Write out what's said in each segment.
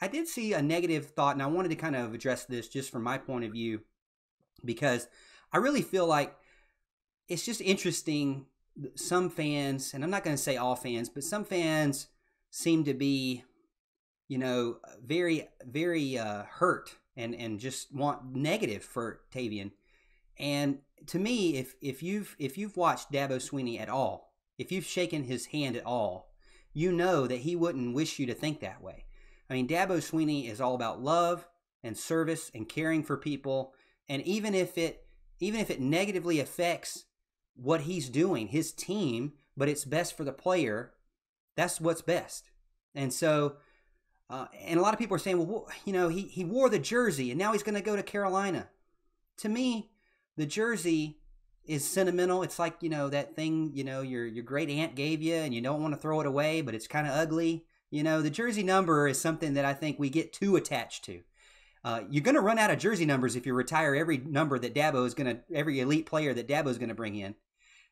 I did see a negative thought, and I wanted to kind of address this just from my point of view because I really feel like it's just interesting. Some fans, and I'm not going to say all fans, but some fans seem to be, you know, very, very uh, hurt and and just want negative for Tavien. And to me, if if you've if you've watched Dabo Swinney at all, if you've shaken his hand at all, you know that he wouldn't wish you to think that way. I mean, Dabo Swinney is all about love and service and caring for people. And even if it even if it negatively affects what he's doing, his team, but it's best for the player, that's what's best. And so, uh, and a lot of people are saying, well, you know, he, he wore the jersey and now he's going to go to Carolina. To me, the jersey is sentimental. It's like, you know, that thing, you know, your, your great aunt gave you and you don't want to throw it away, but it's kind of ugly. You know, the jersey number is something that I think we get too attached to. Uh, you're going to run out of jersey numbers if you retire every number that Dabo is going to, every elite player that Dabo is going to bring in.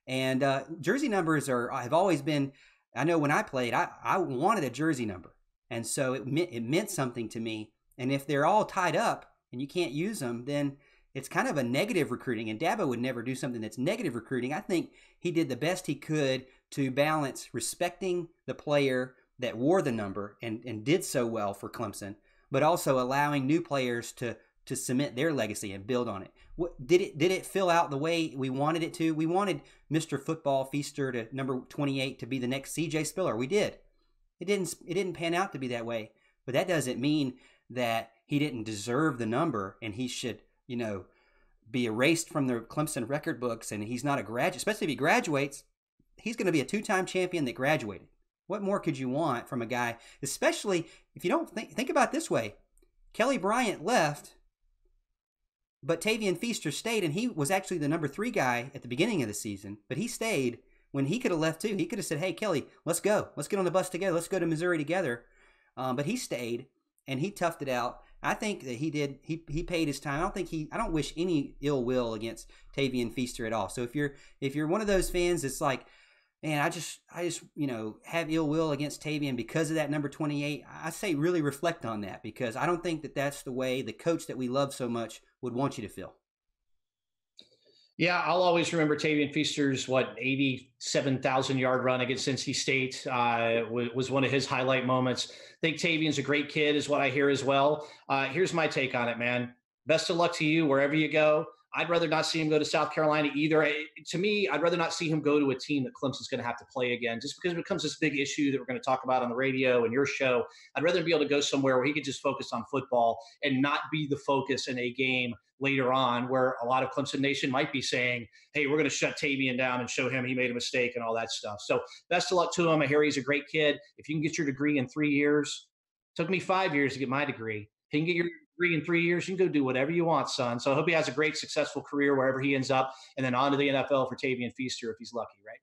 And uh, jersey numbers are have always been. I know when I played, I, I wanted a jersey number, and so it meant it meant something to me. And if they're all tied up and you can't use them, then it's kind of a negative recruiting. And Dabo would never do something that's negative recruiting. I think he did the best he could to balance respecting the player that wore the number and, and did so well for Clemson, but also allowing new players to to cement their legacy and build on it. What, did it did it fill out the way we wanted it to? We wanted Mr. Football Feaster to number 28 to be the next CJ Spiller. We did. It didn't it didn't pan out to be that way, but that doesn't mean that he didn't deserve the number and he should, you know, be erased from the Clemson record books and he's not a graduate, especially if he graduates, he's going to be a two-time champion that graduated. What more could you want from a guy, especially if you don't think think about this way. Kelly Bryant left but Tavien Feaster stayed, and he was actually the number three guy at the beginning of the season. But he stayed when he could have left too. He could have said, "Hey, Kelly, let's go. Let's get on the bus together. Let's go to Missouri together." Um, but he stayed and he toughed it out. I think that he did. He he paid his time. I don't think he. I don't wish any ill will against Tavien Feaster at all. So if you're if you're one of those fans it's like, man, I just I just you know have ill will against Tavien because of that number 28. I say really reflect on that because I don't think that that's the way the coach that we love so much would want you to feel. Yeah, I'll always remember Tavien Feaster's what eighty-seven thousand yard run against NC State uh, was one of his highlight moments. I think Tavien's a great kid, is what I hear as well. Uh, here's my take on it, man. Best of luck to you wherever you go. I'd rather not see him go to South Carolina either. to me, I'd rather not see him go to a team that Clemson's going to have to play again, just because it becomes this big issue that we're going to talk about on the radio and your show. I'd rather be able to go somewhere where he could just focus on football and not be the focus in a game later on where a lot of Clemson Nation might be saying, hey, we're going to shut Tavien down and show him he made a mistake and all that stuff. So best of luck to him. I hear he's a great kid. If you can get your degree in three years, took me five years to get my degree. You can get your degree in three years, you can go do whatever you want, son. So I hope he has a great, successful career wherever he ends up, and then on to the NFL for Tavien Feaster if he's lucky, right?